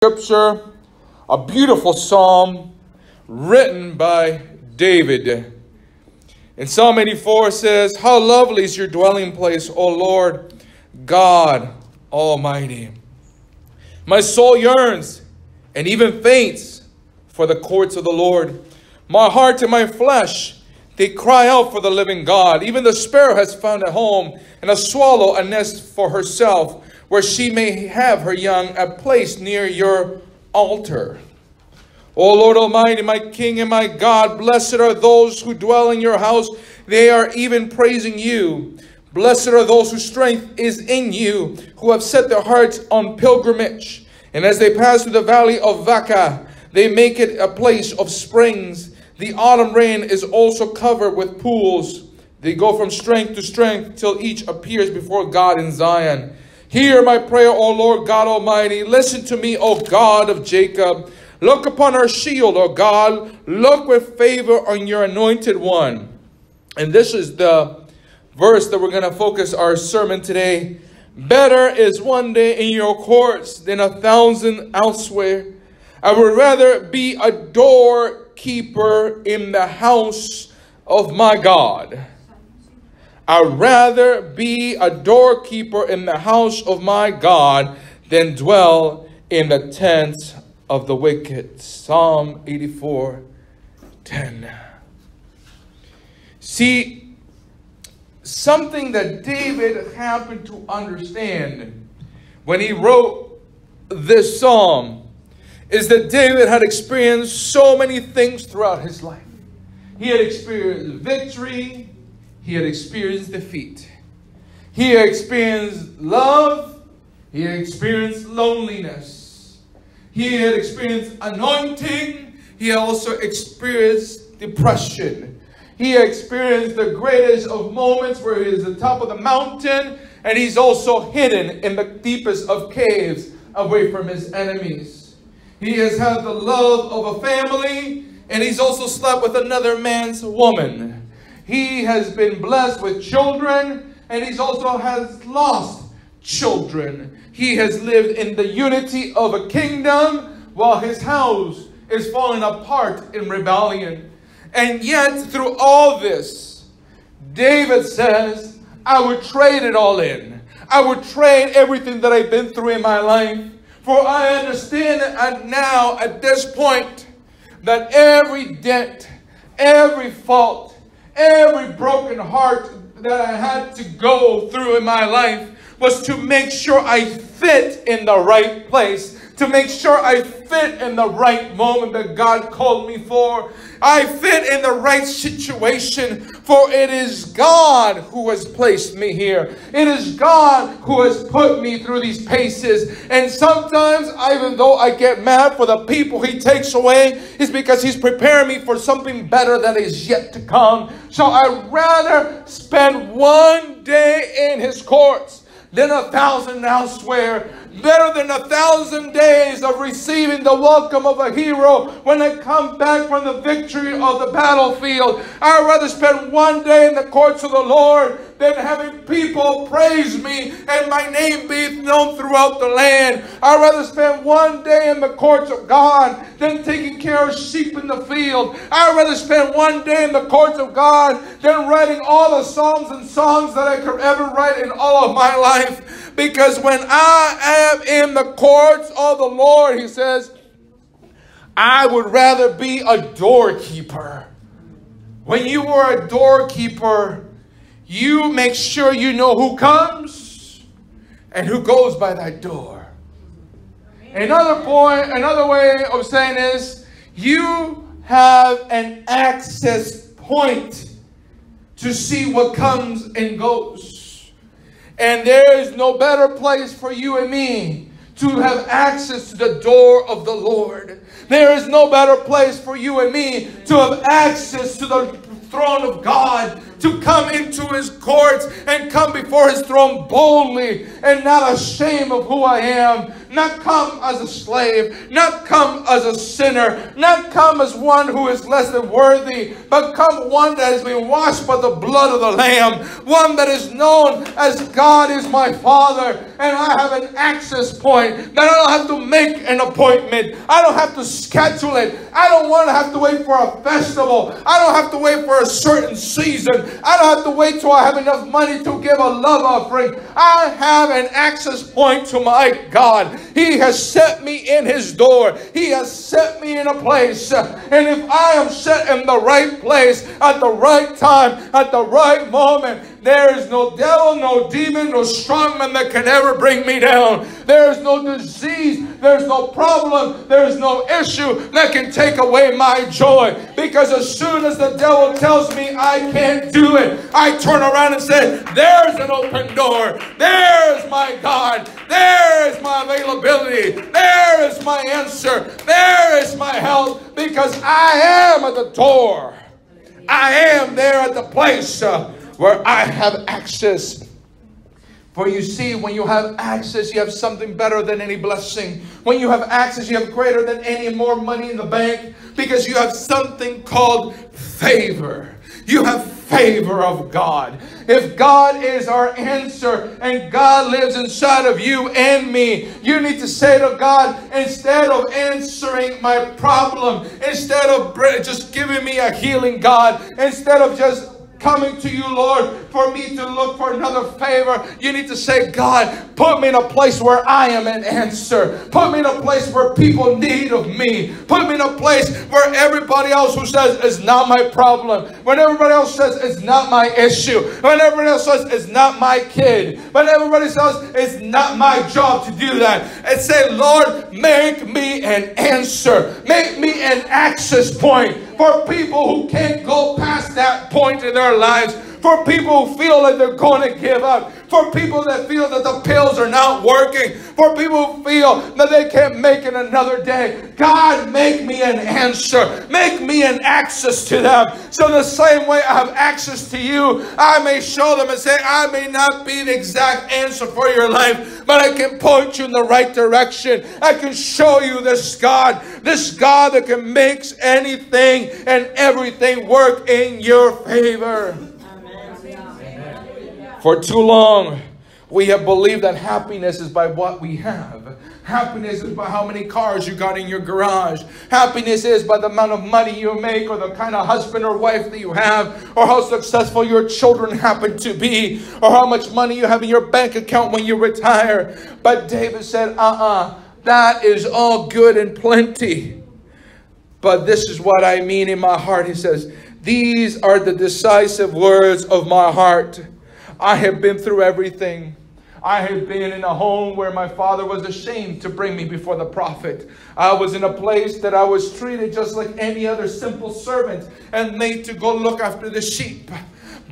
scripture, a beautiful psalm written by David. In Psalm 84 says, How lovely is your dwelling place, O Lord God Almighty. My soul yearns and even faints for the courts of the Lord. My heart and my flesh, they cry out for the living God. Even the sparrow has found a home, and a swallow a nest for herself where she may have her young, a place near your altar. O Lord Almighty, my King and my God, blessed are those who dwell in your house. They are even praising you. Blessed are those whose strength is in you, who have set their hearts on pilgrimage. And as they pass through the valley of Baka, they make it a place of springs. The autumn rain is also covered with pools. They go from strength to strength till each appears before God in Zion. Hear my prayer, O Lord God Almighty. Listen to me, O God of Jacob. Look upon our shield, O God. Look with favor on your anointed one. And this is the verse that we're going to focus our sermon today. Better is one day in your courts than a thousand elsewhere. I would rather be a doorkeeper in the house of my God I'd rather be a doorkeeper in the house of my God than dwell in the tents of the wicked. Psalm 84 10. See, something that David happened to understand when he wrote this psalm is that David had experienced so many things throughout his life. He had experienced victory, he had experienced defeat. He had experienced love. He had experienced loneliness. He had experienced anointing. He also experienced depression. He experienced the greatest of moments where he is at the top of the mountain and he's also hidden in the deepest of caves away from his enemies. He has had the love of a family and he's also slept with another man's woman. He has been blessed with children, and he's also has lost children. He has lived in the unity of a kingdom while his house is falling apart in rebellion. And yet, through all this, David says, I would trade it all in. I would trade everything that I've been through in my life. For I understand at now, at this point, that every debt, every fault, every broken heart that I had to go through in my life was to make sure I fit in the right place, to make sure I fit in the right moment that God called me for. I fit in the right situation, for it is God who has placed me here. It is God who has put me through these paces. And sometimes, even though I get mad for the people He takes away, is because He's preparing me for something better that is yet to come. So I'd rather spend one day in His courts than a thousand elsewhere. Better than a thousand days of receiving the welcome of a hero when I come back from the victory of the battlefield. I'd rather spend one day in the courts of the Lord than having people praise me and my name be known throughout the land. I'd rather spend one day in the courts of God than taking care of sheep in the field. I'd rather spend one day in the courts of God than writing all the psalms and songs that I could ever write in all of my life. Because when I am in the courts of the Lord, he says, I would rather be a doorkeeper. When you are a doorkeeper, you make sure you know who comes and who goes by that door. Another point, another way of saying is you have an access point to see what comes and goes. And there is no better place for you and me to have access to the door of the Lord. There is no better place for you and me to have access to the throne of God, to come into his courts and come before his throne boldly and not ashamed of who I am, not come as a slave, not come as a sinner, not come as one who is less than worthy, but come one that has been washed by the blood of the Lamb, one that is known as God is my Father, and I have an access point that I don't have to make an appointment. I don't have to schedule it. I don't want to have to wait for a festival. I don't have to wait for a certain season. I don't have to wait till I have enough money to give a love offering. I have an access point to my God. He has set me in His door. He has set me in a place. And if I am set in the right place at the right time, at the right moment, there is no devil, no demon, no strongman that can ever bring me down. There is no disease, there's no problem, there's no issue that can take away my joy. Because as soon as the devil tells me I can't do it, I turn around and say, There's an open door. There's my God. There is my availability. There is my answer. There is my help. Because I am at the door. I am there at the place. Uh, where I have access. For you see, when you have access, you have something better than any blessing. When you have access, you have greater than any more money in the bank because you have something called favor. You have favor of God. If God is our answer and God lives inside of you and me, you need to say to God, instead of answering my problem, instead of just giving me a healing, God, instead of just coming to you, Lord, for me to look for another favor. You need to say, God, put me in a place where I am an answer. Put me in a place where people need of me. Put me in a place where everybody else who says it's not my problem, when everybody else says it's not my issue, when everybody else says it's not my kid, when everybody says it's not my job to do that, and say, Lord, make me an answer. Make me an access point for people who can't go past that point in their lives for people who feel like they're going to give up, for people that feel that the pills are not working, for people who feel that they can't make it another day. God, make me an answer, make me an access to them. So, the same way I have access to you, I may show them and say, I may not be the exact answer for your life, but I can point you in the right direction. I can show you this God, this God that can make anything and everything work in your favor. For too long, we have believed that happiness is by what we have. Happiness is by how many cars you got in your garage. Happiness is by the amount of money you make or the kind of husband or wife that you have or how successful your children happen to be or how much money you have in your bank account when you retire. But David said, uh uh-uh, uh, that is all good and plenty. But this is what I mean in my heart. He says, These are the decisive words of my heart. I have been through everything. I have been in a home where my father was ashamed to bring me before the prophet. I was in a place that I was treated just like any other simple servant and made to go look after the sheep.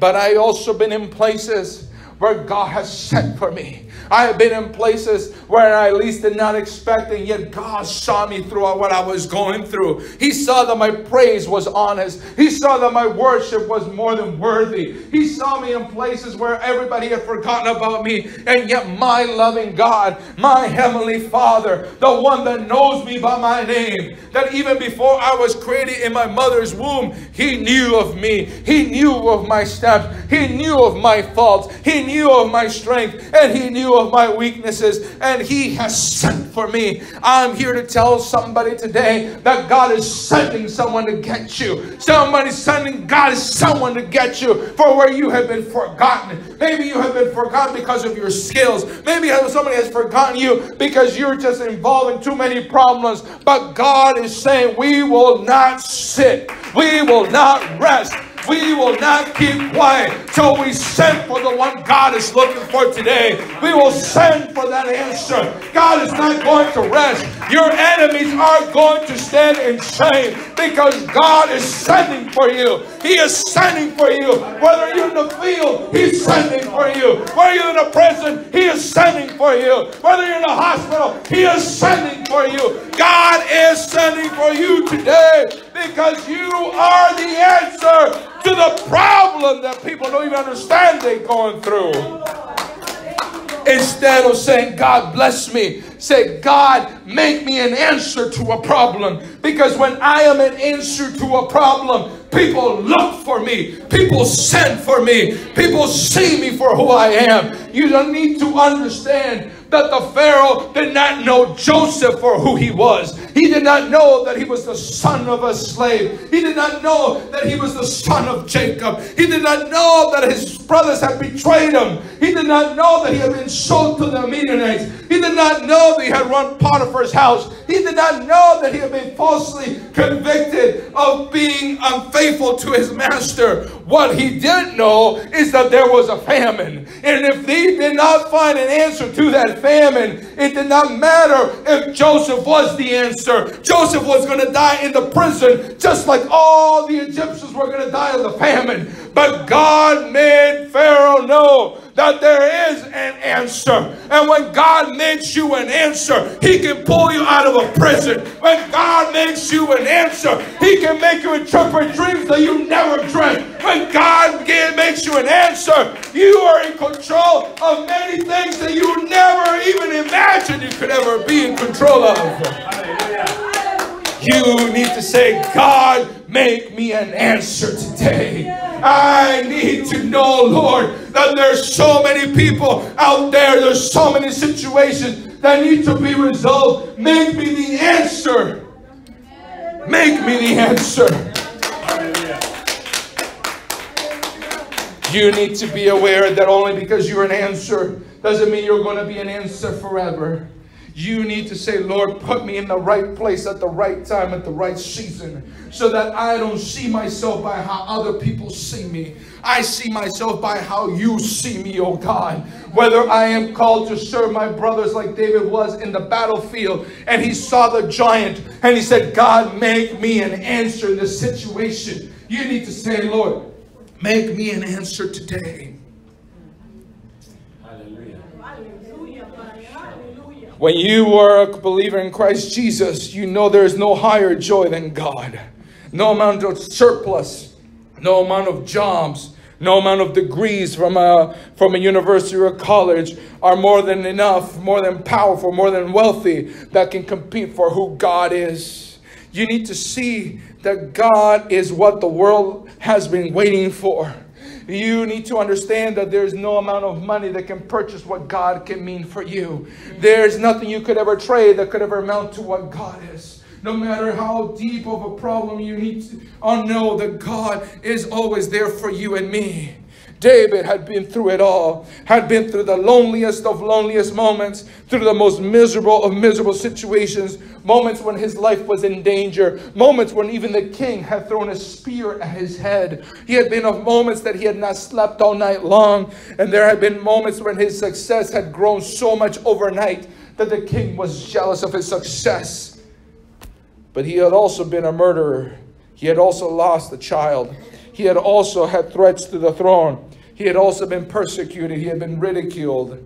But I also been in places where God has sent for me. I have been in places where I at least did not expect, and yet God saw me through what I was going through. He saw that my praise was honest. He saw that my worship was more than worthy. He saw me in places where everybody had forgotten about me, and yet my loving God, my heavenly Father, the one that knows me by my name, that even before I was created in my mother's womb, He knew of me. He knew of my steps. He knew of my faults. He knew of my strength, and He knew of my weaknesses, and He has sent for me. I'm here to tell somebody today that God is sending someone to get you. Somebody's sending God is someone to get you for where you have been forgotten. Maybe you have been forgotten because of your skills. Maybe somebody has forgotten you because you're just involved in too many problems. But God is saying, We will not sit, we will not rest we will not keep quiet till we send for the one God is looking for today. We will send for that answer. God is not going to rest. Your enemies are going to stand in shame because God is sending for you. He is sending for you. Whether you're in the field, He's sending for you. Whether you're in a prison, He is sending for you. Whether you're in a hospital, He is sending for you. God is sending for you today because you are the answer to the problem that people don't even understand they're going through. Instead of saying, God bless me, say, God, make me an answer to a problem. Because when I am an answer to a problem, people look for me. People send for me. People see me for who I am. You don't need to understand that the Pharaoh did not know Joseph for who he was. He did not know that he was the son of a slave. He did not know that he was the son of Jacob. He did not know that his brothers had betrayed him. He did not know that he had been sold to the Midianites. He did not know that he had run Potiphar's house. He did not know that he had been falsely convicted of being unfaithful to his master. What he did know is that there was a famine. And if they did not find an answer to that famine, it did not matter if Joseph was the answer. Joseph was going to die in the prison, just like all the Egyptians were going to die of the famine. But God made Pharaoh know that there is an answer. And when God makes you an answer, He can pull you out of a prison. When God makes you an answer, He can make you interpret dreams that you never dreamt. When God makes you an answer, you are in control of many things that you never even imagined you could ever be in control of. You need to say, God, make me an answer today. I need to know, Lord, that there's so many people out there, there's so many situations that need to be resolved. Make me the answer. Make me the answer. You need to be aware that only because you're an answer doesn't mean you're going to be an answer forever. You need to say, Lord, put me in the right place at the right time, at the right season, so that I don't see myself by how other people see me. I see myself by how you see me, oh God. Whether I am called to serve my brothers like David was in the battlefield and he saw the giant and he said, God, make me an answer in this situation. You need to say, Lord, make me an answer today. When you are a believer in Christ Jesus, you know there is no higher joy than God. No amount of surplus, no amount of jobs, no amount of degrees from a, from a university or a college are more than enough, more than powerful, more than wealthy that can compete for who God is. You need to see that God is what the world has been waiting for. You need to understand that there's no amount of money that can purchase what God can mean for you. There's nothing you could ever trade that could ever amount to what God is. No matter how deep of a problem you need to oh, know that God is always there for you and me. David had been through it all, had been through the loneliest of loneliest moments, through the most miserable of miserable situations, moments when his life was in danger, moments when even the king had thrown a spear at his head. He had been of moments that he had not slept all night long, and there had been moments when his success had grown so much overnight that the king was jealous of his success. But he had also been a murderer. He had also lost a child. He had also had threats to the throne. He had also been persecuted. He had been ridiculed.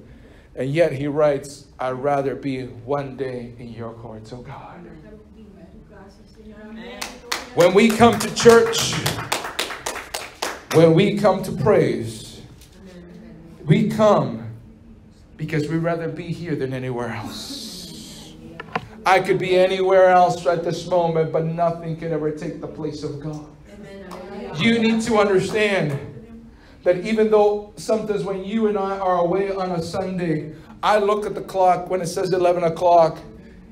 And yet he writes, I'd rather be one day in your courts, oh God. When we come to church, when we come to praise, we come because we'd rather be here than anywhere else. I could be anywhere else at this moment, but nothing can ever take the place of God. You need to understand that even though sometimes when you and I are away on a Sunday, I look at the clock when it says 11 o'clock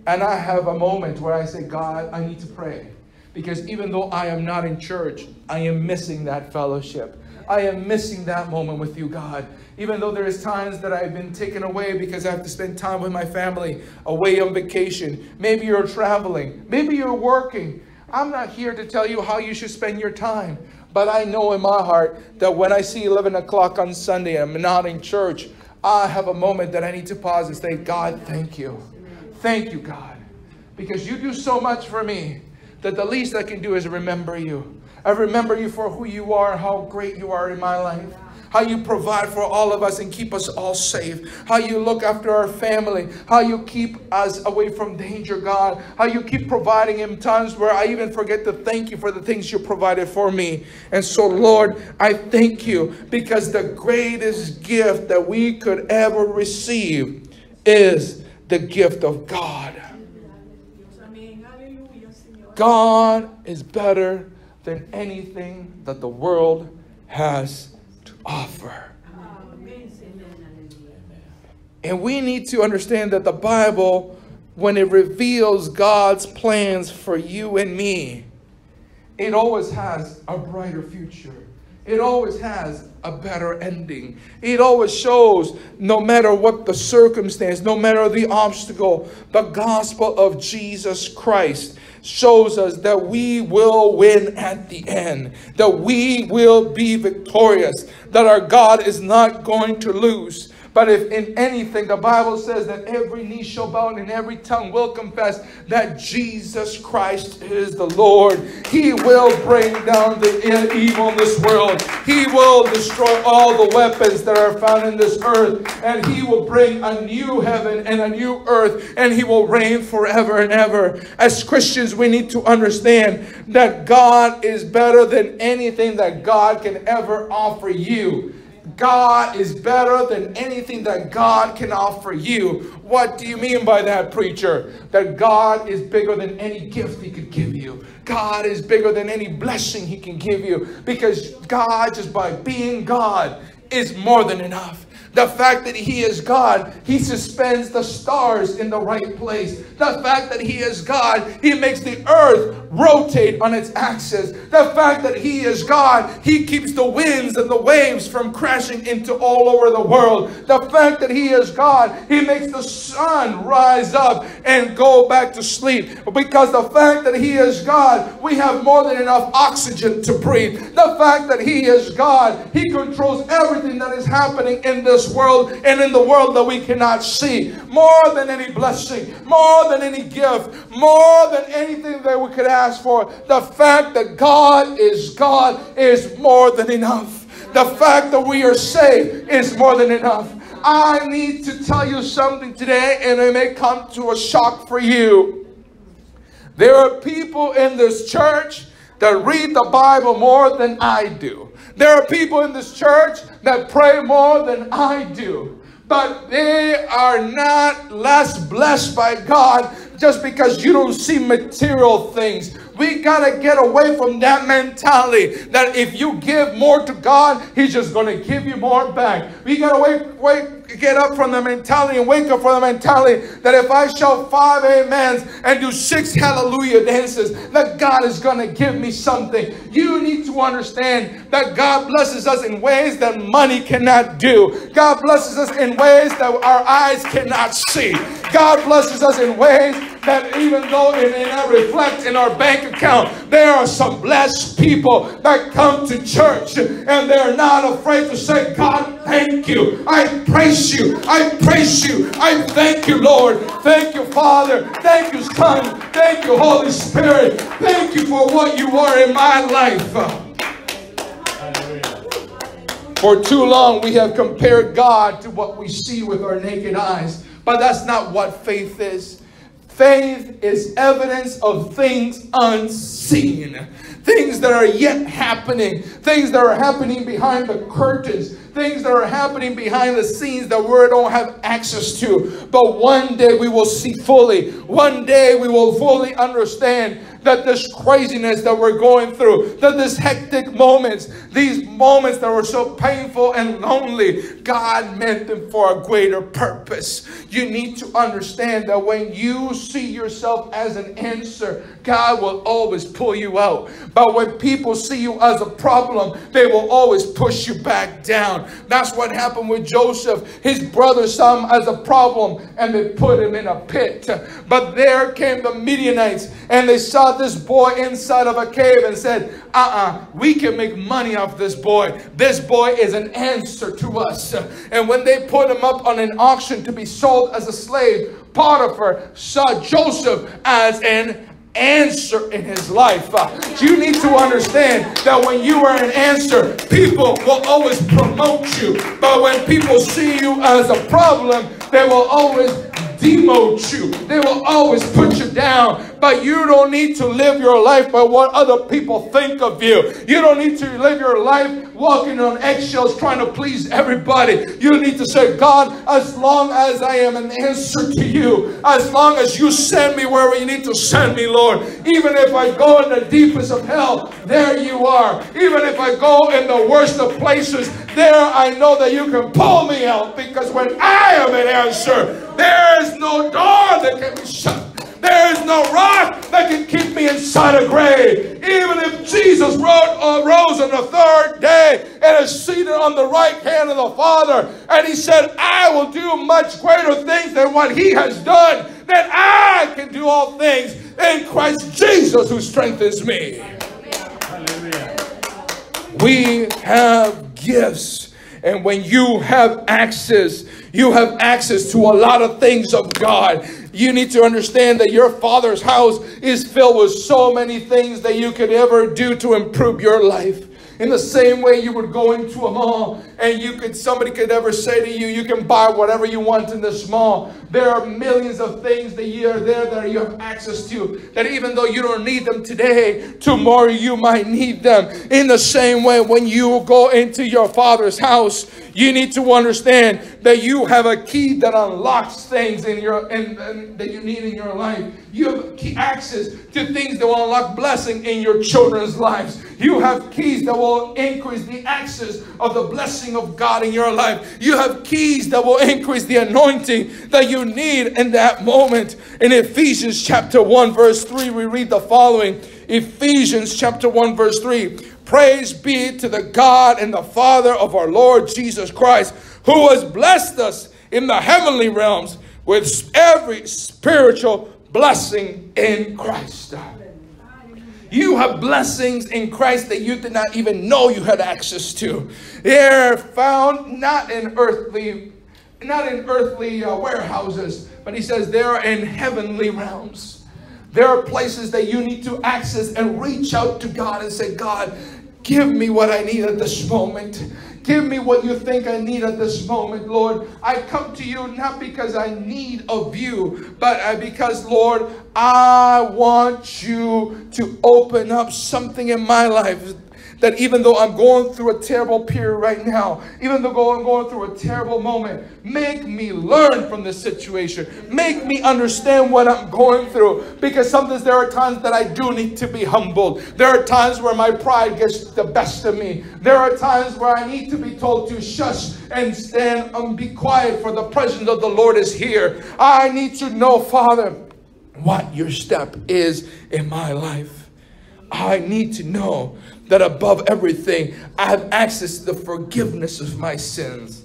and I have a moment where I say, God, I need to pray. Because even though I am not in church, I am missing that fellowship. I am missing that moment with you, God. Even though there is times that I've been taken away because I have to spend time with my family, away on vacation. Maybe you're traveling. Maybe you're working. I'm not here to tell you how you should spend your time. But I know in my heart that when I see 11 o'clock on Sunday and I'm not in church, I have a moment that I need to pause and say, God, thank you. Thank you, God. Because you do so much for me that the least I can do is remember you. I remember you for who you are and how great you are in my life how you provide for all of us and keep us all safe, how you look after our family, how you keep us away from danger, God, how you keep providing in times where I even forget to thank you for the things you provided for me. And so, Lord, I thank you because the greatest gift that we could ever receive is the gift of God. God is better than anything that the world has offer. And we need to understand that the Bible, when it reveals God's plans for you and me, it always has a brighter future. It always has a better ending. It always shows, no matter what the circumstance, no matter the obstacle, the gospel of Jesus Christ shows us that we will win at the end, that we will be victorious, that our God is not going to lose. But if in anything, the Bible says that every knee shall bow and every tongue will confess that Jesus Christ is the Lord. He will bring down the evil in this world. He will destroy all the weapons that are found in this earth. And He will bring a new heaven and a new earth. And He will reign forever and ever. As Christians, we need to understand that God is better than anything that God can ever offer you. God is better than anything that God can offer you. What do you mean by that, preacher? That God is bigger than any gift He could give you. God is bigger than any blessing He can give you. Because God, just by being God, is more than enough. The fact that He is God, He suspends the stars in the right place. The fact that He is God, He makes the earth rotate on its axis. The fact that He is God, He keeps the winds and the waves from crashing into all over the world. The fact that He is God, He makes the sun rise up and go back to sleep. Because the fact that He is God, we have more than enough oxygen to breathe. The fact that He is God, He controls everything that is happening in this world and in the world that we cannot see. More than any blessing, more than any gift, more than anything that we could ask for. The fact that God is God is more than enough. The fact that we are saved is more than enough. I need to tell you something today, and it may come to a shock for you. There are people in this church that read the Bible more than I do. There are people in this church that pray more than I do. But they are not less blessed by God just because you don't see material things. We got to get away from that mentality that if you give more to God, He's just going to give you more back. We got to wait, wait, get up from the mentality and wake up from the mentality that if I shout five amens and do six hallelujah dances, that God is going to give me something. You need to understand that God blesses us in ways that money cannot do. God blesses us in ways that our eyes cannot see. God blesses us in ways that even though it may not reflect in our bank account, there are some blessed people that come to church and they're not afraid to say, God, thank you. I praise you. I praise you. I thank you, Lord. Thank you, Father. Thank you, Son. Thank you, Holy Spirit. Thank you for what you are in my life. For too long, we have compared God to what we see with our naked eyes. But that's not what faith is. Faith is evidence of things unseen, things that are yet happening, things that are happening behind the curtains, things that are happening behind the scenes that we don't have access to. But one day we will see fully. One day we will fully understand that this craziness that we're going through, that this hectic moments, these moments that were so painful and lonely, God meant them for a greater purpose. You need to understand that when you see yourself as an answer, God will always pull you out. But when people see you as a problem, they will always push you back down. That's what happened with Joseph. His brothers saw him as a problem and they put him in a pit. But there came the Midianites and they saw this boy inside of a cave and said, uh uh-uh, uh we can make money off this boy. This boy is an answer to us. And when they put him up on an auction to be sold as a slave, Potiphar saw Joseph as an answer in his life. Uh, you need to understand that when you are an answer, people will always promote you. But when people see you as a problem, they will always demote you. They will always put you down. But you don't need to live your life by what other people think of you. You don't need to live your life walking on eggshells trying to please everybody. You need to say, God, as long as I am an answer to you, as long as you send me wherever you need to send me, Lord, even if I go in the deepest of hell, there you are. Even if I go in the worst of places, there I know that you can pull me out because when I am an answer, there is no door that can be shut. There is no rock that can keep me inside a grave. Even if Jesus rose, rose on the third day and is seated on the right hand of the Father, and he said, I will do much greater things than what he has done, then I can do all things in Christ Jesus who strengthens me. Hallelujah. We have gifts. And when you have access, you have access to a lot of things of God. You need to understand that your father's house is filled with so many things that you could ever do to improve your life. In the same way you would go into a mall and you could somebody could ever say to you, you can buy whatever you want in this mall. There are millions of things that you are there that you have access to. That even though you don't need them today, tomorrow you might need them. In the same way, when you go into your father's house, you need to understand that you have a key that unlocks things in your in, that you need in your life. You have access to things that will unlock blessing in your children's lives. You have keys that will increase the access of the blessing of God in your life. You have keys that will increase the anointing that you need in that moment. In Ephesians chapter 1 verse 3 we read the following. Ephesians chapter 1 verse 3 Praise be to the God and the Father of our Lord Jesus Christ, who has blessed us in the heavenly realms with every spiritual blessing in Christ. You have blessings in Christ that you did not even know you had access to. They're found not in earthly, not in earthly uh, warehouses, but he says they're in heavenly realms. There are places that you need to access and reach out to God and say, God, Give me what I need at this moment. Give me what you think I need at this moment, Lord. I come to you not because I need of you, but because, Lord, I want you to open up something in my life that even though I'm going through a terrible period right now, even though I'm going through a terrible moment, make me learn from this situation. Make me understand what I'm going through. Because sometimes there are times that I do need to be humbled. There are times where my pride gets the best of me. There are times where I need to be told to shush and stand and be quiet for the presence of the Lord is here. I need to know, Father, what your step is in my life. I need to know that above everything, I have access to the forgiveness of my sins.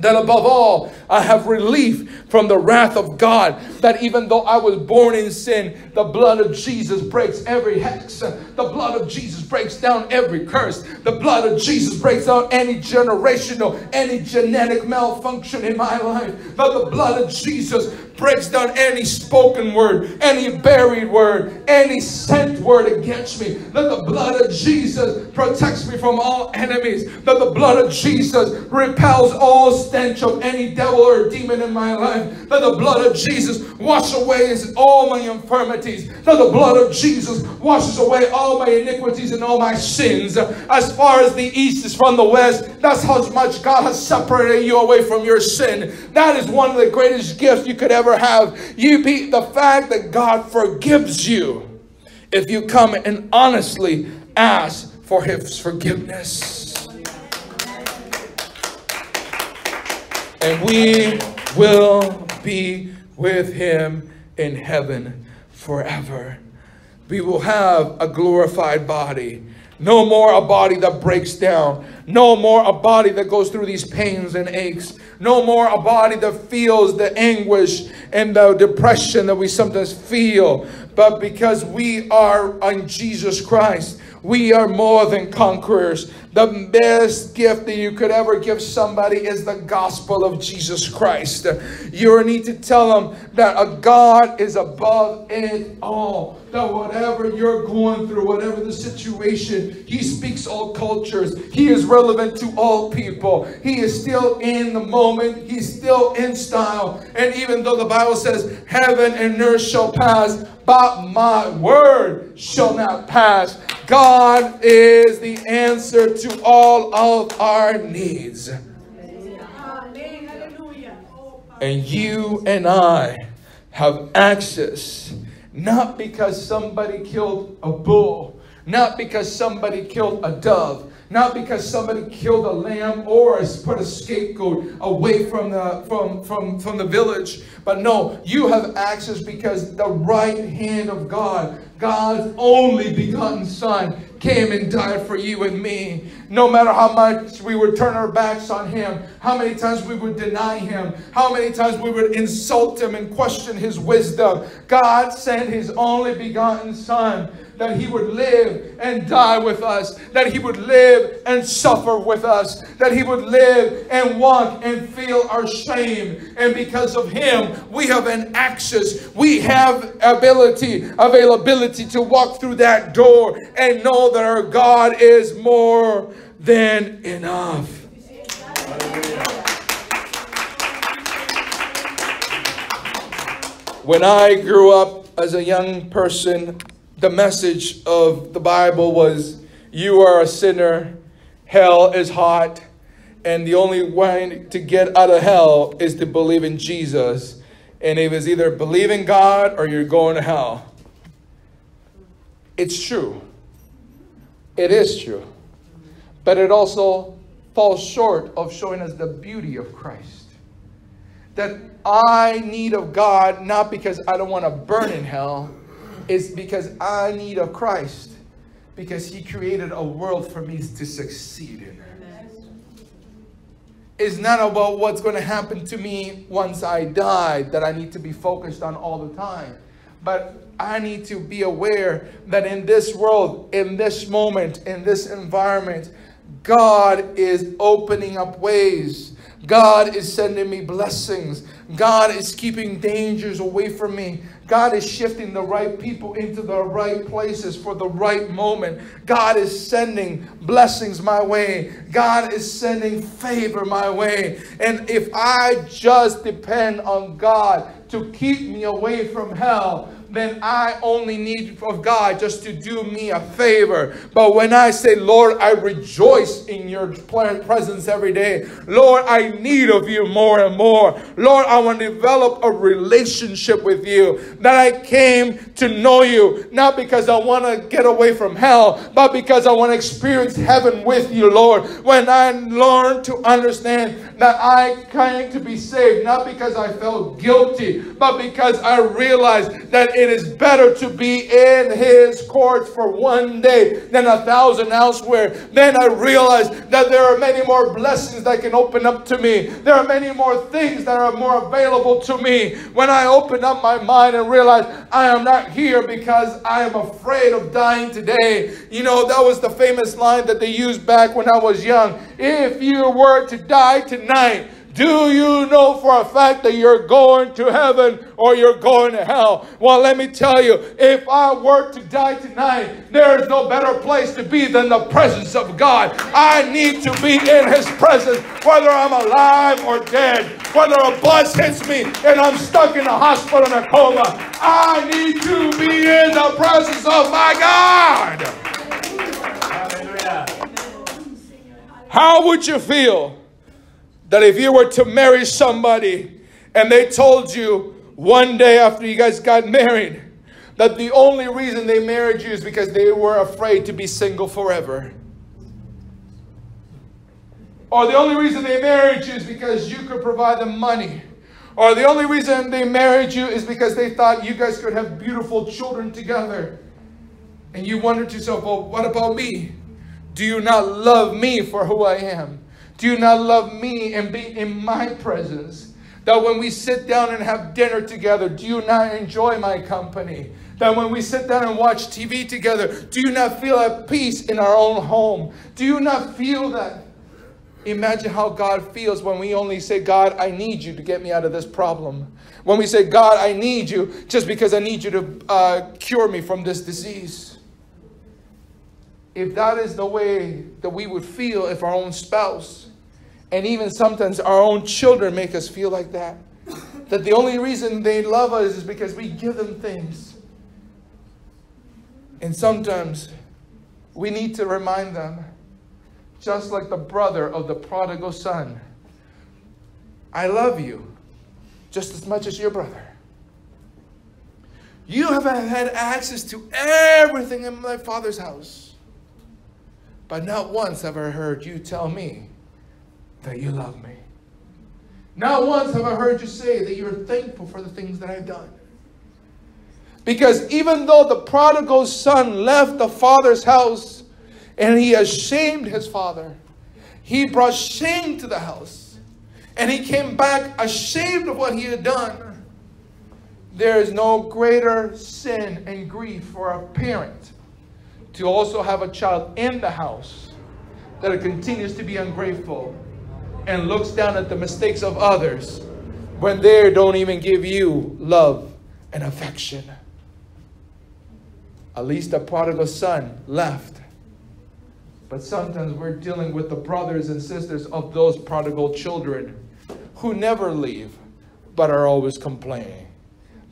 That above all, I have relief from the wrath of God. That even though I was born in sin, the blood of Jesus breaks every hex. The blood of Jesus breaks down every curse. The blood of Jesus breaks down any generational, any genetic malfunction in my life. That the blood of Jesus breaks down any spoken word, any buried word, any sent word against me. That the blood of Jesus protects me from all enemies. That the blood of Jesus repels all stench of any devil or demon in my life. That the blood of Jesus washes away all my infirmities. That the blood of Jesus washes away all my iniquities and all my sins. As far as the east is from the west, that's how much God has separated you away from your sin. That is one of the greatest gifts you could ever ever have. You be the fact that God forgives you if you come and honestly ask for his forgiveness. And we will be with him in heaven forever. We will have a glorified body. No more a body that breaks down. No more a body that goes through these pains and aches. No more a body that feels the anguish and the depression that we sometimes feel. but because we are on Jesus Christ. We are more than conquerors. The best gift that you could ever give somebody is the gospel of Jesus Christ. You need to tell them that a God is above it all. That whatever you're going through, whatever the situation, He speaks all cultures. He is relevant to all people. He is still in the moment. He's still in style. And even though the Bible says, Heaven and earth shall pass, but my word shall not pass. God is the answer to all of our needs. And you and I have access, not because somebody killed a bull, not because somebody killed a dove, not because somebody killed a lamb or put a scapegoat away from the from from from the village but no you have access because the right hand of god god's only begotten son came and died for you and me. No matter how much we would turn our backs on him how many times we would deny him how many times we would insult him and question his wisdom god sent his only begotten son that he would live and die with us, that he would live and suffer with us, that he would live and walk and feel our shame. And because of him, we have an access, we have ability, availability to walk through that door and know that our God is more than enough. When I grew up as a young person, the message of the Bible was you are a sinner, hell is hot, and the only way to get out of hell is to believe in Jesus. And it was either believe in God or you're going to hell. It's true. It is true. But it also falls short of showing us the beauty of Christ. That I need of God not because I don't want to burn in hell, is because I need a Christ because he created a world for me to succeed in. It's not about what's going to happen to me once I die that I need to be focused on all the time. But I need to be aware that in this world, in this moment, in this environment, God is opening up ways. God is sending me blessings. God is keeping dangers away from me. God is shifting the right people into the right places for the right moment. God is sending blessings my way. God is sending favor my way. And if I just depend on God to keep me away from hell, then I only need of God just to do me a favor. But when I say, Lord, I rejoice in your presence every day. Lord, I need of you more and more. Lord, I want to develop a relationship with you. That I came to know you, not because I want to get away from hell, but because I want to experience heaven with you, Lord. When I learn to understand that I came to be saved, not because I felt guilty, but because I realized that it is better to be in his courts for one day than a thousand elsewhere. Then I realized that there are many more blessings that can open up to me. There are many more things that are more available to me. When I open up my mind and realize I am not here because I am afraid of dying today. You know, that was the famous line that they used back when I was young. If you were to die tonight, do you know for a fact that you're going to heaven or you're going to hell? Well, let me tell you, if I were to die tonight, there is no better place to be than the presence of God. I need to be in His presence, whether I'm alive or dead, whether a bus hits me and I'm stuck in a hospital in a coma. I need to be in the presence of my God. How would you feel? That if you were to marry somebody and they told you one day after you guys got married that the only reason they married you is because they were afraid to be single forever. Or the only reason they married you is because you could provide them money. Or the only reason they married you is because they thought you guys could have beautiful children together. And you wondered to yourself, well, what about me? Do you not love me for who I am? Do you not love me and be in my presence? That when we sit down and have dinner together, do you not enjoy my company? That when we sit down and watch TV together, do you not feel at peace in our own home? Do you not feel that? Imagine how God feels when we only say, God, I need you to get me out of this problem. When we say, God, I need you just because I need you to uh, cure me from this disease. If that is the way that we would feel if our own spouse and even sometimes our own children make us feel like that, that the only reason they love us is because we give them things. And sometimes we need to remind them just like the brother of the prodigal son. I love you just as much as your brother. You have had access to everything in my father's house. But not once have I heard you tell me that you love me. Not once have I heard you say that you're thankful for the things that I've done. Because even though the prodigal son left the father's house, and he ashamed his father. He brought shame to the house. And he came back ashamed of what he had done. There is no greater sin and grief for a parent to also have a child in the house that continues to be ungrateful and looks down at the mistakes of others when they don't even give you love and affection. At least the prodigal son left but sometimes we're dealing with the brothers and sisters of those prodigal children who never leave, but are always complaining.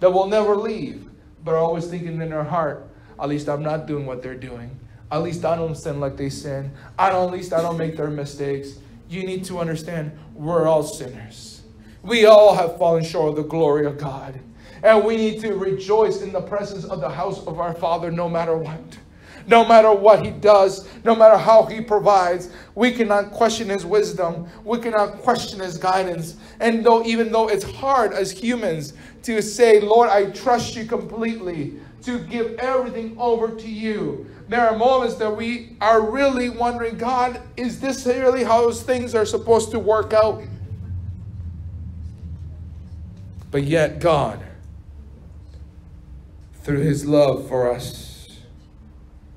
That will never leave, but are always thinking in their heart, at least I'm not doing what they're doing. At least I don't sin like they sin. At least I don't make their mistakes. You need to understand we're all sinners. We all have fallen short of the glory of God. And we need to rejoice in the presence of the house of our Father no matter what no matter what he does, no matter how he provides. We cannot question his wisdom. We cannot question his guidance. And though even though it's hard as humans to say, Lord, I trust you completely, to give everything over to you. There are moments that we are really wondering, God, is this really how things are supposed to work out? But yet, God, through his love for us,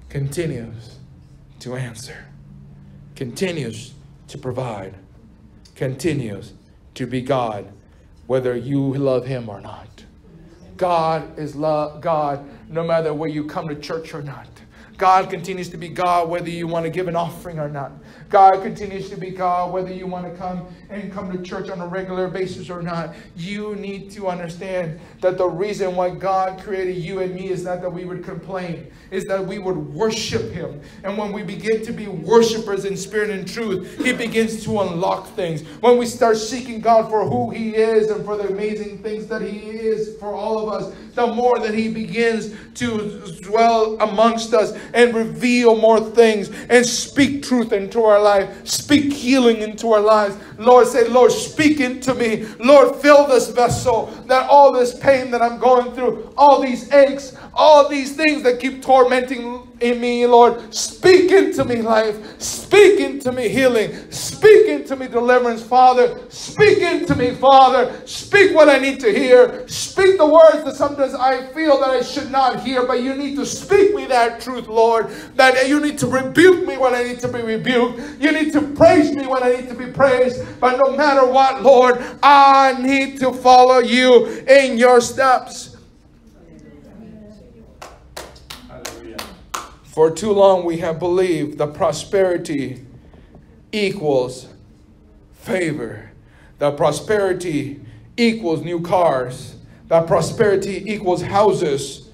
continues to answer, continues to provide, continues to be God, whether you love Him or not. God is love, God, no matter where you come to church or not. God continues to be God whether you want to give an offering or not. God continues to be God whether you want to come and come to church on a regular basis or not. You need to understand that the reason why God created you and me is not that we would complain, is that we would worship Him. And when we begin to be worshipers in spirit and truth, He begins to unlock things. When we start seeking God for who He is and for the amazing things that He is for all of us, the more that He begins to dwell amongst us and reveal more things and speak truth into our life, speak healing into our lives. Lord, say, Lord, speak into me. Lord, fill this vessel that all this pain that I'm going through, all these aches, all these things that keep tormenting in me, Lord. Speak into me life. Speak into me healing. Speak into me deliverance, Father. Speak into me, Father. Speak what I need to hear. Speak the words that sometimes I feel that I should not hear, but you need to speak me that truth, Lord. That you need to rebuke me when I need to be rebuked. You need to praise me when I need to be praised. But no matter what, Lord, I need to follow you in your steps. For too long, we have believed that prosperity equals favor, that prosperity equals new cars, that prosperity equals houses.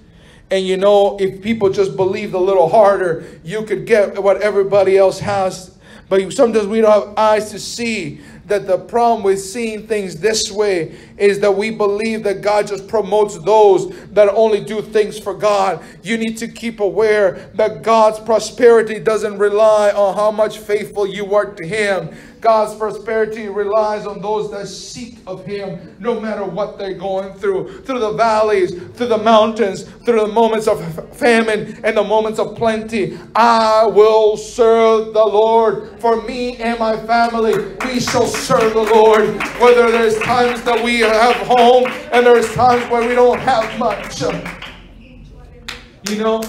And you know, if people just believed a little harder, you could get what everybody else has. But sometimes we don't have eyes to see that the problem with seeing things this way is that we believe that God just promotes those that only do things for God. You need to keep aware that God's prosperity doesn't rely on how much faithful you are to Him. God's prosperity relies on those that seek of Him no matter what they're going through. Through the valleys, through the mountains, through the moments of famine and the moments of plenty. I will serve the Lord. For me and my family, we shall serve the Lord. Whether there's times that we have home and there's times where we don't have much. You know,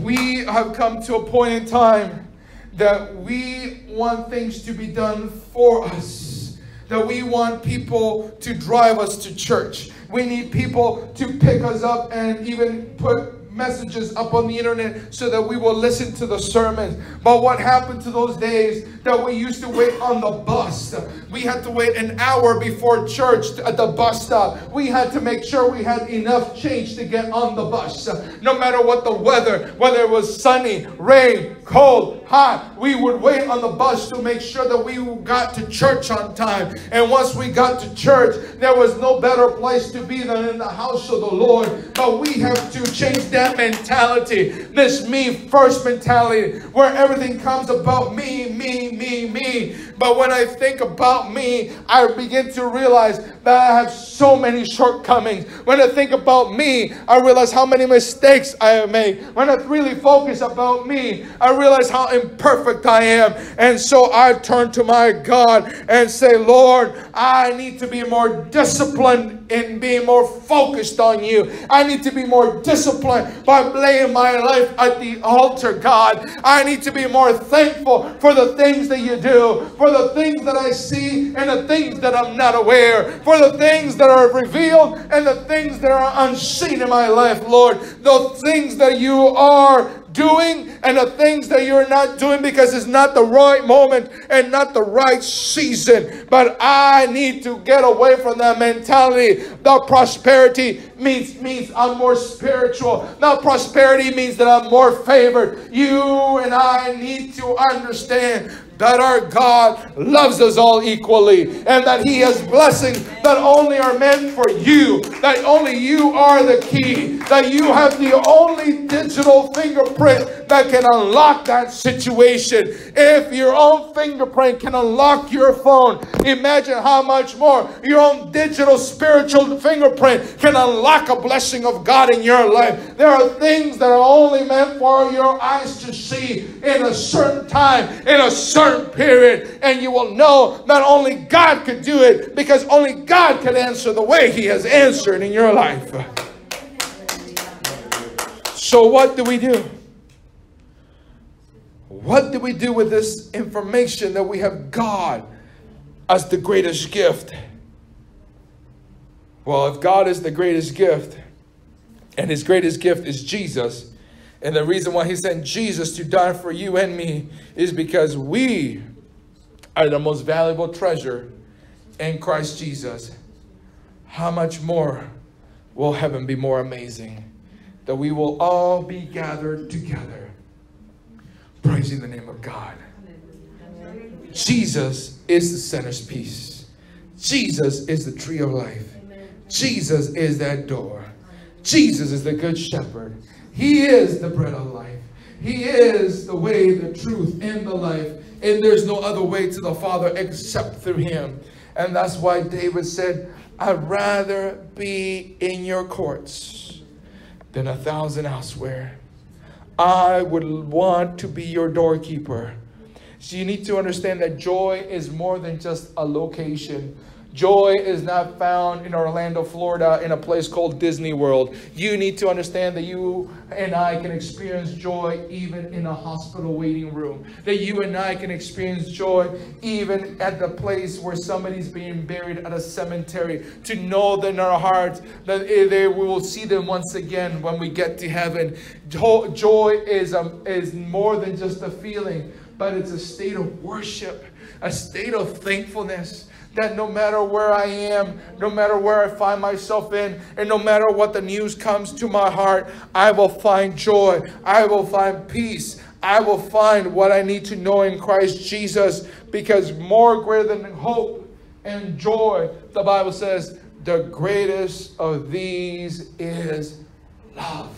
we have come to a point in time that we want things to be done for us, that we want people to drive us to church. We need people to pick us up and even put messages up on the internet so that we will listen to the sermons. But what happened to those days that we used to wait on the bus? We had to wait an hour before church at the bus stop. We had to make sure we had enough change to get on the bus. No matter what the weather, whether it was sunny, rain, cold, hot, we would wait on the bus to make sure that we got to church on time. And once we got to church, there was no better place to be than in the house of the Lord. But we have to change that mentality, this me first mentality, where everything comes about me, me, me, me. But when I think about me, I begin to realize that I have so many shortcomings. When I think about me, I realize how many mistakes I have made. When I really focus about me, I realize how imperfect I am. And so I turn to my God and say, Lord, I need to be more disciplined in being more focused on you. I need to be more disciplined by laying my life at the altar, God. I need to be more thankful for the things that you do, for the things that I see and the things that I'm not aware, for the things that are revealed and the things that are unseen in my life, Lord. The things that you are doing and the things that you're not doing because it's not the right moment and not the right season. But I need to get away from that mentality. The prosperity means means I'm more spiritual. Now prosperity means that I'm more favored. You and I need to understand that our God loves us all equally and that He has blessings that only are meant for you, that only you are the key, that you have the only digital fingerprint that can unlock that situation. If your own fingerprint can unlock your phone, imagine how much more your own digital spiritual fingerprint can unlock a blessing of God in your life. There are things that are only meant for your eyes to see in a certain time, in a certain period, and you will know that only God could do it because only God can answer the way He has answered in your life. So, what do we do? What do we do with this information that we have God as the greatest gift? Well, if God is the greatest gift, and His greatest gift is Jesus, and the reason why he sent Jesus to die for you and me is because we are the most valuable treasure in Christ Jesus. How much more will heaven be more amazing? That we will all be gathered together, praising the name of God. Jesus is the center's piece. Jesus is the tree of life. Jesus is that door. Jesus is the good shepherd. He is the bread of life. He is the way, the truth, and the life. And there's no other way to the Father except through Him. And that's why David said, I'd rather be in your courts than a thousand elsewhere. I would want to be your doorkeeper. So you need to understand that joy is more than just a location. Joy is not found in Orlando, Florida, in a place called Disney World. You need to understand that you and I can experience joy even in a hospital waiting room. That you and I can experience joy even at the place where somebody's being buried at a cemetery. To know that in our hearts that eh, they, we will see them once again when we get to heaven. Joy is, a, is more than just a feeling, but it's a state of worship, a state of thankfulness that no matter where I am, no matter where I find myself in, and no matter what the news comes to my heart, I will find joy. I will find peace. I will find what I need to know in Christ Jesus because more greater than hope and joy, the Bible says, the greatest of these is love.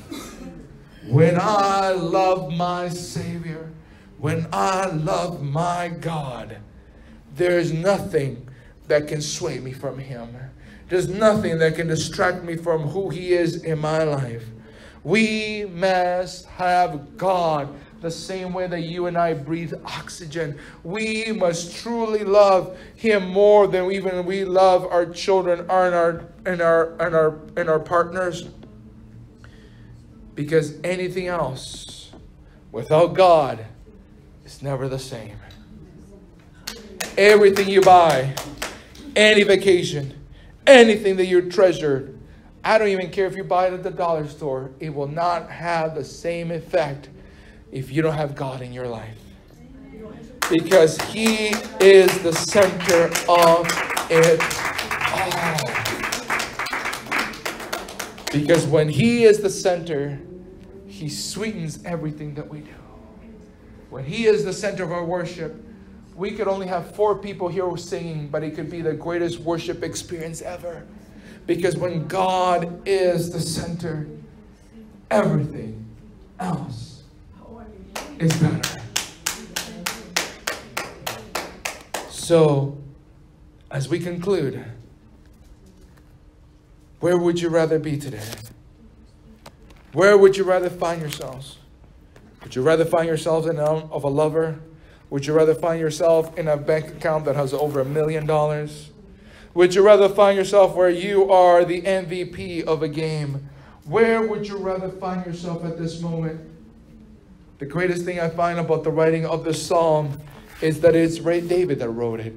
When I love my Savior, when I love my God, there is nothing that can sway me from Him. There's nothing that can distract me from who He is in my life. We must have God the same way that you and I breathe oxygen. We must truly love Him more than even we love our children and our and our and our and our partners. Because anything else without God is never the same. Everything you buy, any vacation, anything that you treasure, I don't even care if you buy it at the dollar store, it will not have the same effect if you don't have God in your life. Because He is the center of it all. Because when He is the center, He sweetens everything that we do. When He is the center of our worship, we could only have four people here singing, but it could be the greatest worship experience ever. Because when God is the center, everything else is better. So, as we conclude, where would you rather be today? Where would you rather find yourselves? Would you rather find yourselves in arm of a lover? Would you rather find yourself in a bank account that has over a million dollars? Would you rather find yourself where you are the MVP of a game? Where would you rather find yourself at this moment? The greatest thing I find about the writing of this psalm is that it's Ray David that wrote it.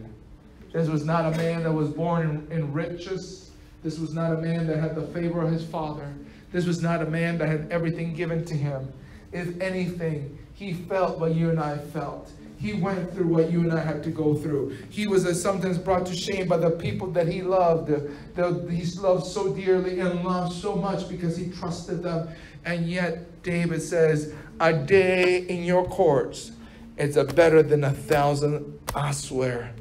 This was not a man that was born in, in riches. This was not a man that had the favor of his father. This was not a man that had everything given to him. If anything, he felt what you and I felt. He went through what you and I had to go through. He was sometimes brought to shame by the people that he loved. The, he loved so dearly and loved so much because he trusted them. And yet, David says, A day in your courts is a better than a thousand I swear.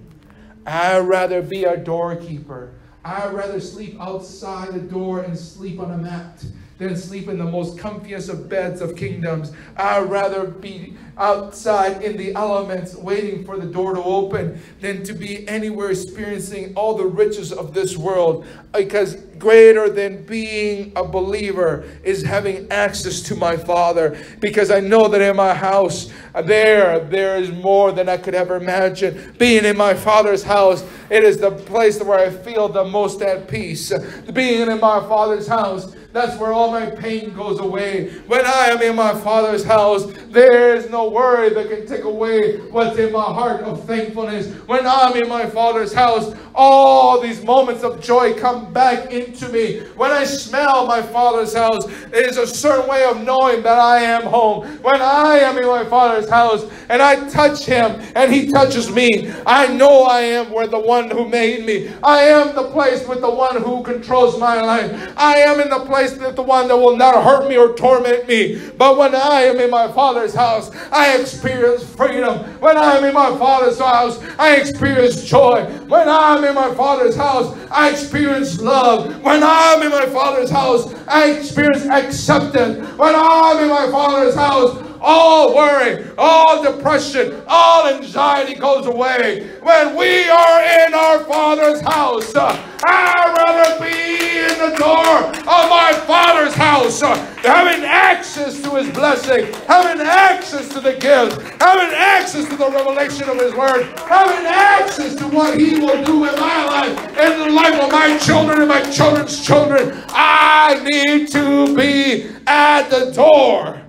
I'd rather be a doorkeeper. I'd rather sleep outside the door and sleep on a mat than sleep in the most comfiest of beds of kingdoms. I'd rather be outside in the elements waiting for the door to open than to be anywhere experiencing all the riches of this world. Because greater than being a believer is having access to my Father. Because I know that in my house, there, there is more than I could ever imagine. Being in my Father's house, it is the place where I feel the most at peace. Being in my Father's house, that's where all my pain goes away. When I am in my Father's house, there is no worry that can take away what's in my heart of thankfulness. When I'm in my Father's house, all these moments of joy come back into me. When I smell my Father's house, it is a certain way of knowing that I am home. When I am in my Father's house and I touch Him and He touches me, I know I am where the one who made me. I am the place with the one who controls my life. I am in the place with the one that will not hurt me or torment me. But when I am in my Father's house, I experience freedom. When I am in my Father's house, I experience joy. When I'm in my Father's house, I experience love. When I'm in my Father's house, I experience acceptance. When I'm in my Father's house, all worry, all depression, all anxiety goes away. When we are in our Father's house, uh, I'd rather be in the door of my Father's house, uh, having access to His blessing, having access to the gifts, having access to the revelation of His Word, having access to what He will do in my life, in the life of my children and my children's children. I need to be at the door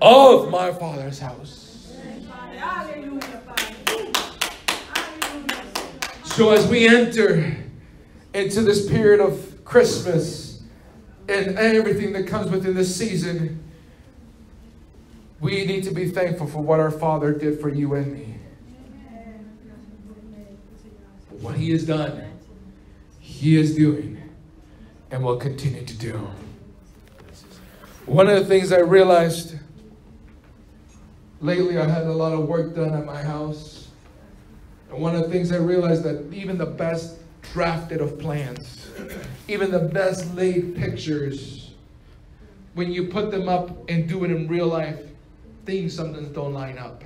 of my Father's house. So as we enter into this period of Christmas and everything that comes within this season, we need to be thankful for what our Father did for you and me. What He has done, He is doing, and will continue to do. One of the things I realized lately, I had a lot of work done at my house. And one of the things I realized that even the best drafted of plans, even the best laid pictures, when you put them up and do it in real life, things sometimes don't line up.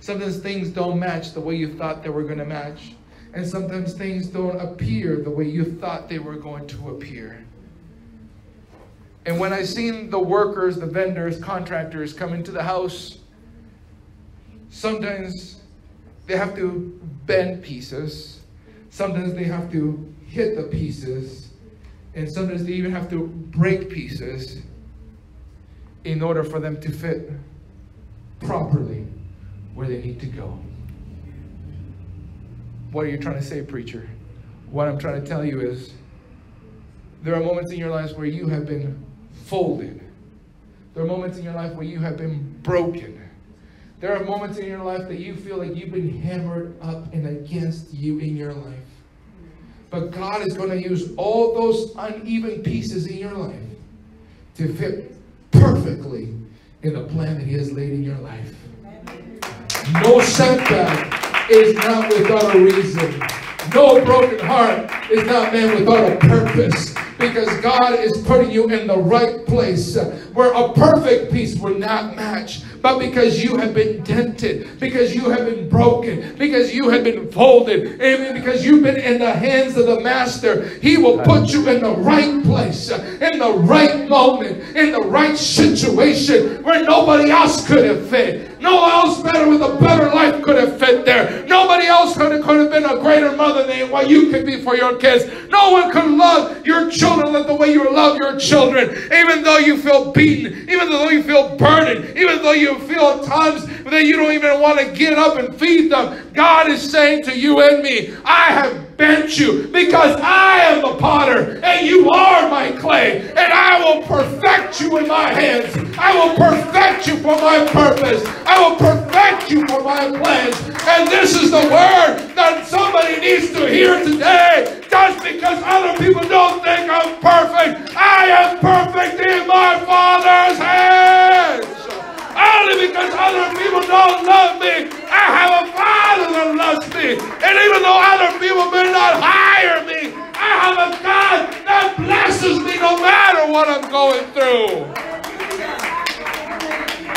Sometimes things don't match the way you thought they were going to match. And sometimes things don't appear the way you thought they were going to appear. And when I seen the workers, the vendors, contractors come into the house, sometimes they have to bend pieces. Sometimes they have to hit the pieces. And sometimes they even have to break pieces. in order for them to fit properly where they need to go. What are you trying to say, preacher? What I'm trying to tell you is there are moments in your lives where you have been folded. There are moments in your life where you have been broken. There are moments in your life that you feel like you've been hammered up and against you in your life. But God is going to use all those uneven pieces in your life to fit perfectly in the plan that He has laid in your life. No setback is not without a reason. No broken heart is not man without a purpose because God is putting you in the right place uh, where a perfect piece will not match but because you have been dented, because you have been broken, because you have been folded, amen, because you've been in the hands of the Master, He will put you in the right place, uh, in the right moment, in the right situation where nobody else could have fit. No else better with a better life could have fit there. Nobody else could have, could have been a greater mother than what you could be for your kids. No one could love your children like the way you love your children. Even though you feel beaten, even though you feel burdened, even though you feel at times that you don't even want to get up and feed them. God is saying to you and me, I have bent you because I am the potter and you are my clay and I will perfect you in my hands. I will perfect you for my purpose. I will perfect you for my plans. And this is the word that somebody needs to hear today. Just because other people don't think I'm perfect, I am perfect in my Father's hands. Only because other people don't love me, I have a Father that loves me. And even though other people may not hire me, I have a God that blesses me no matter what I'm going through.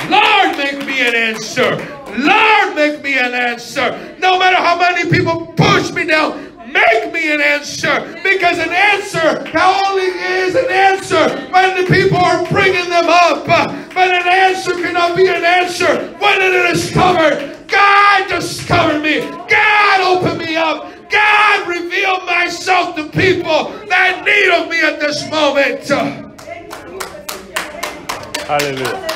Lord, make me an answer. Lord, make me an answer. No matter how many people push me down, make me an answer. Because an answer only is an answer when the people are bringing them up, but an answer cannot be an answer when it is covered. God discover me. God open me up. God reveal myself to people that need of me at this moment. Hallelujah.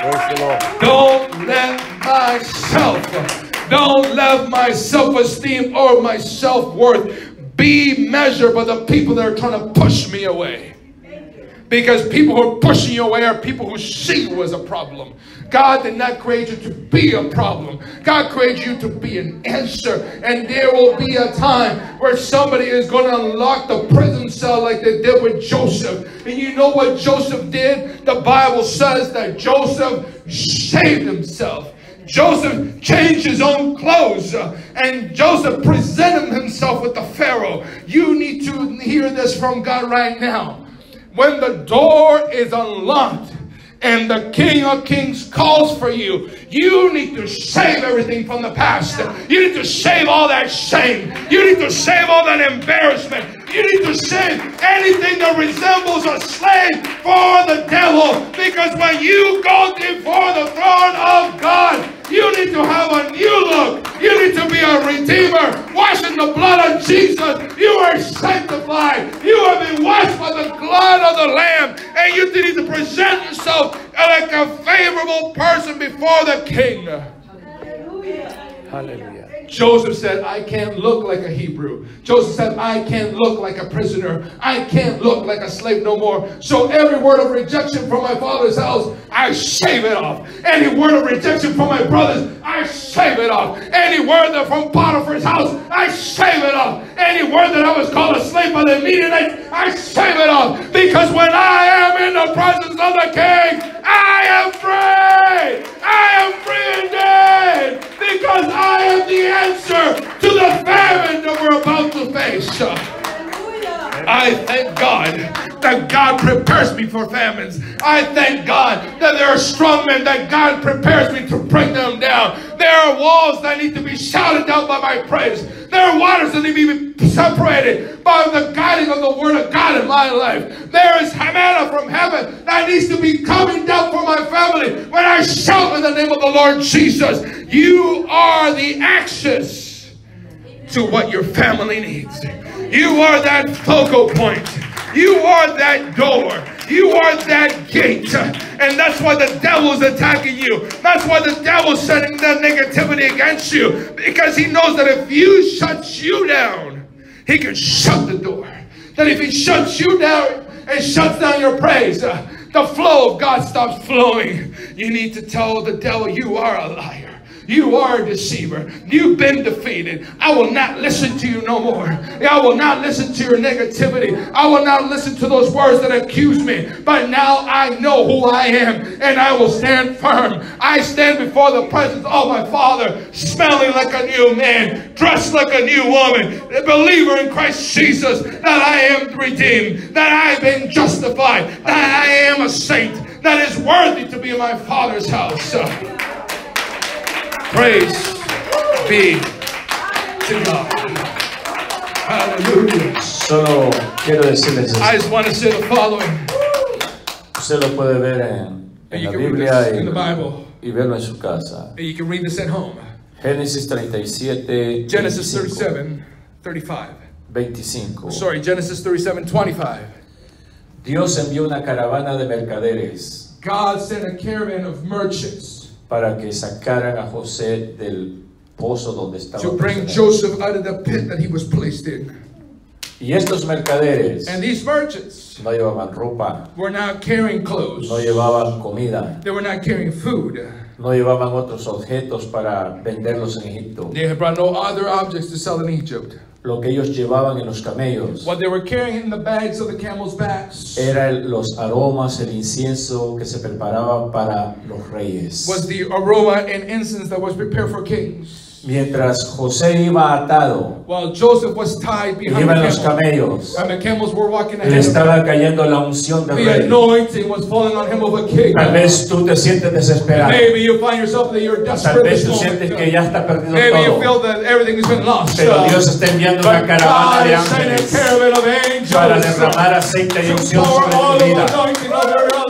Praise the Lord. Don't let myself don't let my self esteem or my self worth be measured by the people that are trying to push me away. Because people who are pushing you away are people who see you as a problem. God did not create you to be a problem. God created you to be an answer. And there will be a time where somebody is going to unlock the prison cell like they did with Joseph. And you know what Joseph did? The Bible says that Joseph shaved himself. Joseph changed his own clothes uh, and Joseph presented himself with the Pharaoh. You need to hear this from God right now. When the door is unlocked, and the King of Kings calls for you, you need to shave everything from the past. You need to shave all that shame. You need to shave all that embarrassment. You need to shave anything that resembles a slave for the devil. Because when you go before the throne of God, you need to have a new look. You need to be a redeemer, washed in the blood of Jesus. You are sanctified. You have been washed by the blood of the Lamb. And you need to present yourself like a favorable person before the King. Hallelujah. Hallelujah. Joseph said, I can't look like a Hebrew. Joseph said, I can't look like a prisoner. I can't look like a slave no more. So every word of rejection from my father's house, I shave it off. Any word of rejection from my brothers, I shave it off. Any word from Potiphar's house, I shave it off. Any word that I was called a slave by the Midianites, I shave it off. Because when I am in the presence of the king, I am free. I am free indeed. Because I am the answer to the famine that we're about to face. I thank God that God prepares me for famines. I thank God that there are strong men that God prepares me to bring them down. There are walls that need to be shouted down by my praise. There are waters that need to be separated by the guiding of the word of God in my life. There is manna from heaven that needs to be coming down for my family when I shout in the name of the Lord Jesus. You are the access to what your family needs. You are that focal point. You are that door. You are that gate. And that's why the devil's attacking you. That's why the devil's setting that negativity against you. Because he knows that if you shut you down, he can shut the door. That if he shuts you down and shuts down your praise, the flow of God stops flowing. You need to tell the devil you are a liar. You are a deceiver. You've been defeated. I will not listen to you no more. I will not listen to your negativity. I will not listen to those words that accuse me. But now I know who I am and I will stand firm. I stand before the presence of my Father, smelling like a new man, dressed like a new woman, a believer in Christ Jesus, that I am redeemed, that I've been justified, that I am a saint, that is worthy to be in my Father's house. Praise be to God. Hallelujah. Solo quiero decirles, I just want to say the following. usted lo puede ver en, en You la can read Biblia this y, in the Bible. y verlo en su casa. And you can read this at home. Génesis 37, Genesis 37, 35. 25. Sorry, Genesis 37, 25. Dios envió una caravana de mercaderes God sent a caravan of merchants para que sacaran a José del pozo donde estaba. to bring. Joseph out of the pit that he was placed in. Y estos mercaderes And these merchants no llevaban ropa, were not carrying clothes. no llevaban comida, They were not carrying food. no llevaban otros objetos para venderlos en Egipto. They had brought no other objects to sell in Egypt. Lo que ellos llevaban en los camellos What they were carrying in the bags of the camels' backs era el- los aromas, el incienso que se preparaba para los reyes. was the aroma and incense that was prepared for kings. Mientras José iba atado, While Joseph was tied behind iban los camel, camellos, and the camels were walking le ahead estaba cayendo la unción del The rey. anointing was falling on him of a king. Tal vez tú te sientes desesperado. Maybe you find yourself that you're Tal desperate vez this tú sientes que ya está perdido Maybe you todo. feel that everything has been lost. Pero Dios está enviando una caravana de ángeles para derramar aceite y unción sobre tu vida.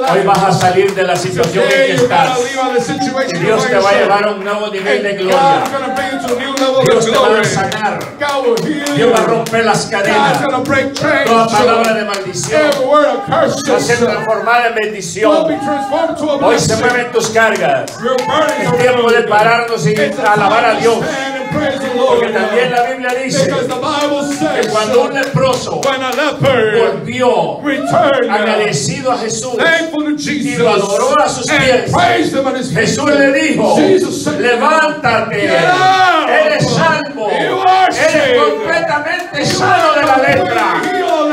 Anointing over your Hoy life. vas a salir de la situación en Today que you're estás. gonna leave out the Y situation you Dios te find va a yourself. llevar a un nuevo nivel de And gloria. God's gonna bring you to a new level Dios of te va a glory. sanar. God will heal Dios va a you. romper las God's cadenas. gonna break chains. Toda palabra de maldición Every word of va a ser curses transformada en will be bendición. transformed to a Hoy se blessing. mueven tus cargas. Your burdens Es are tiempo de removed. pararnos y It's a alabar a time to Dios. Stand and praise the Lord. Porque también la Biblia dice Because the Bible que says cuando un leproso when a leper volvió returned agradecido a Jesús thankful to y Jesus lo adoró a sus and pies, praised him at his feet. Jesús le dijo, Jesus said, levántate, Get up. eres salvo, You are eres saved. completamente sano de la lepra.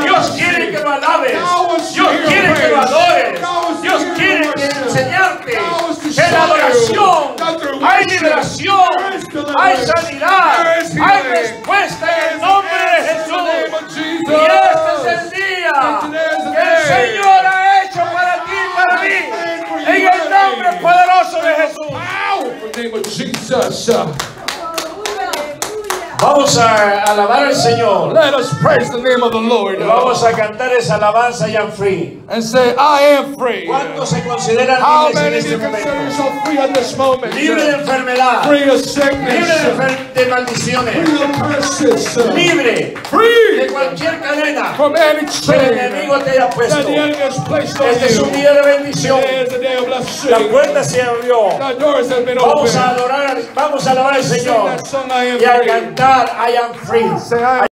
Dios quiere que lo alabes, Dios quiere que lo adores, Dios quiere que enseñarte la adoración, hay liberación, hay sanidad, hay respuesta en el nombre de Jesús. Y este es el día que el Señor ha hecho para ti y para mí. En el nombre poderoso de Jesús. In the name of Jesus. uh, Vamos a alabar al Señor. Let us praise the name of the Lord. Vamos a cantar esa alabanza y am free. And say, I am free. ¿Cuántos se consideran How en many of este momento? free at this moment? Libre de enfermedad, Free of libre de, sickness. de maldiciones, Free of curses. libre de Free cualquier cadena from any que el chain enemigo te haya that puesto. the enemy has placed on Este es un día de bendición. Is a day of La puerta se abrió. The doors have been Vamos a opened. adorar, vamos a alabar al Sing Señor that song, I am y a free. Cantar I am free. Say, I